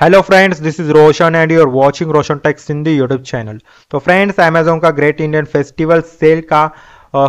Hello friends this is Roshan and you are watching Roshan techs Hindi YouTube channel तो friends Amazon का great Indian festival sale का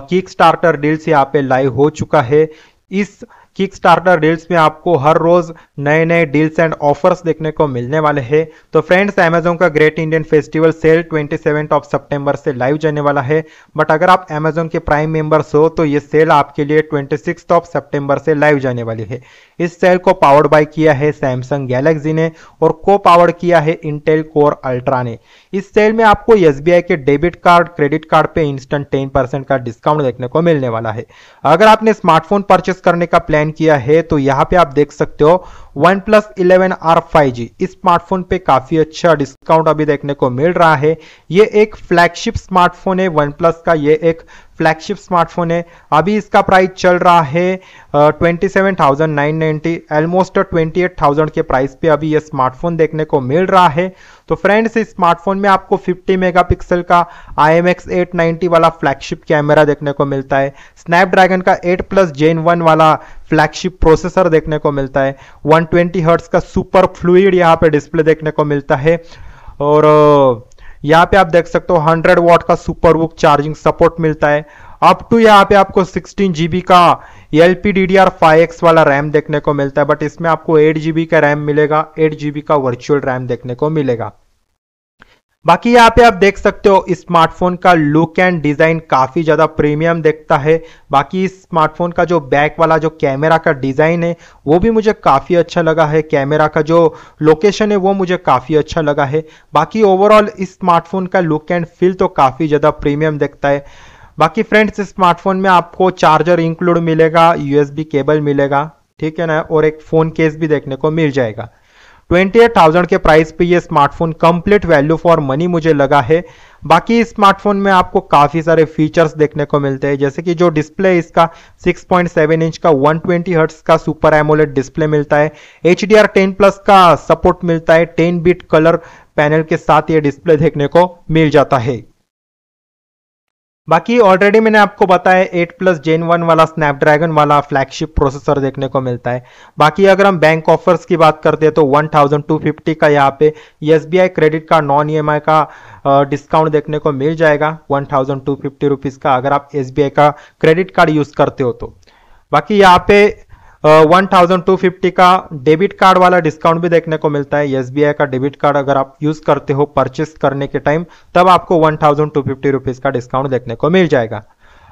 kick starter deals यहाँ पे live हो चुका है। इस किक स्टार्टर डील्स में आपको हर रोज नए नए डील्स एंड ऑफर्स देखने को मिलने वाले हैं। तो फ्रेंड्स अमेजोन का great Indian festival sale twenty of सितंबर से लाइव जाने वाला है। बट अगर आप अमेजोन के प्राइम मेंबर्स हो तो ये सेल आपके लिए ट्वेंटी ऑफ़ सितंबर से लाइव जाने वाली है। इस सेल को पावर्ड बाय किया है सैमसंग गैलेक्सी ने और को पावर्ड किया है इंटेल कोर अल्ट्रा ने। इस सेल में आपको SBI के डेबिट कार्ड क्रेडिट कार्ड पे इंस्टेंट टेन का डिस्काउंट देखने को मिलने वाला है। अगर आपने स्मार्टफ़ोन परचेस करने का प्लान डिज़ाइन किया है तो यहाँ पे आप देख सकते हो OnePlus eleven R five G इस स्मार्टफ़ोन पे काफ़ी अच्छा डिस्काउंट अभी देखने को मिल रहा है। ये एक फ्लैगशिप स्मार्टफ़ोन है वन प्लस का ये एक फ्लैगशिप स्मार्टफ़ोन है। अभी इसका प्राइस चल रहा है twenty seven thousand nine ninety almost twenty eight thousand के प्राइस पे अभी ये स्मार्टफ़ोन देखने को मिल रहा है। तो फ्रेंड्स इस स्मार्टफ़ोन में आपको 50 मेगापिक्सल का IMX 890 वाला फ्लैगशिप कैमरा देखने को मिलता है। स्नैपड्रैगन का 8 प्लस जेन वन वाला फ्लैगशिप प्रोसेसर देखने को मिलता है। 120 हर्ट्स का सुपर फ्लूड यहाँ पे डिस्प्ले देखने को मिलता है। और यहाँ पे आप देख सकते हो 100 वॉट का सुपर बुक चार्जिंग सपोर्ट मिलता है। अप टू यहाँ पे आपको सिक्सटीन जीबी का L P D D R five X वाला रैम देखने को मिलता है बट इसमें आपको एट जीबी का रैम मिलेगा एट जीबी का वर्चुअल रैम देखने को मिलेगा। बाकी यहाँ पे आप देख सकते हो स्मार्टफ़ोन का लुक एंड डिज़ाइन काफ़ी ज़्यादा प्रीमियम देखता है। बाकी इस स्मार्टफ़ोन का जो बैक वाला जो कैमरा का डिज़ाइन है, वो भी मुझे काफ़ी अच्छा लगा है। कैमरा का जो लोकेशन है, वो मुझे काफ़ी अच्छा लगा है। बाकी ओवरऑल इस स्मार्टफ़ोन का लुक एंड फील तो काफ़ी ज़्यादा प्रीमियम देखता है। बाकी फ्रेंड्स इस स्मार्टफ़ोन में आपको चार्जर इंक्लूड मिलेगा यूएसबी केबल मिलेगा, ठीक है ना? और एक फ़ोन केस भी देखने को मिल जाएगा। 28,000 के प्राइस पे ये smartphone complete value for money मुझे लगा है। बाकी स्मार्टफ़ोन में आपको काफ़ी सारे फीचर्स देखने को मिलते हैं। जैसे कि जो डिस्प्ले इसका 6.7 इंच का 120 ट्वेंटी का सुपर एमोलेड डिस्प्ले मिलता है। एच डी प्लस का सपोर्ट मिलता है। 10 बिट कलर पैनल के साथ ये डिस्प्ले देखने को मिल जाता है। बाकी ऑलरेडी मैंने आपको बताया एट प्लस जेन वन वाला स्नैपड्रैगन वाला फ्लैगशिप प्रोसेसर देखने को मिलता है। बाकी अगर हम बैंक ऑफर्स की बात करते हैं तो 1250 का यहाँ पे SBI credit card non E का डिस्काउंट देखने को मिल जाएगा वन थाउज़ेंड का अगर आप एसबीआई का क्रेडिट कार्ड यूज़ करते हो तो। बाकी यहाँ पे वन थाउज़ेंड टू फिफ्टी का डेबिट कार्ड वाला डिस्काउंट भी देखने को मिलता है। एसबीआई का डेबिट कार्ड अगर आप यूज़ करते हो परचेस करने के टाइम, तब आपको one thousand two fifty rupees का डिस्काउंट देखने को मिल जाएगा।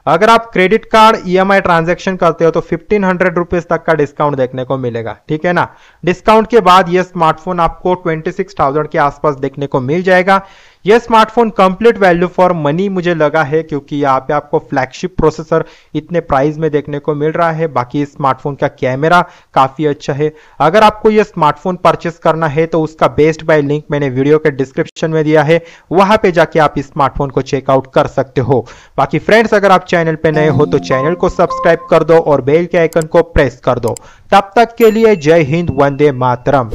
अगर आप क्रेडिट कार्ड ईएमआई ट्रांजैक्शन करते हो तो फिफ्टीन हंड्रेड रुपीज़ तक का डिस्काउंट देखने को मिलेगा। ठीक है ना? डिस्काउंट के बाद यह स्मार्टफ़ोन आपको ट्वेंटी सिक्स थाउज़ेंड के आसपास देखने को मिल जाएगा। यह smartphone complete value for money मुझे लगा है क्योंकि यहाँ पे आपको फ्लैगशिप प्रोसेसर इतने प्राइस में देखने को मिल रहा है। बाकी स्मार्टफ़ोन का कैमरा काफ़ी अच्छा है। अगर आपको यह स्मार्टफ़ोन परचेस करना है तो उसका बेस्ट बाय लिंक मैंने वीडियो के डिस्क्रिप्शन में दिया है। वहाँ पे जाके आप इस स्मार्टफ़ोन को चेकआउट कर सकते हो। बाकी फ्रेंड्स अगर आप चैनल पे नए हो तो चैनल को सब्सक्राइब कर दो और बेल के आइकन को प्रेस कर दो। तब तक के लिए जय हिंद, वंदे मातरम।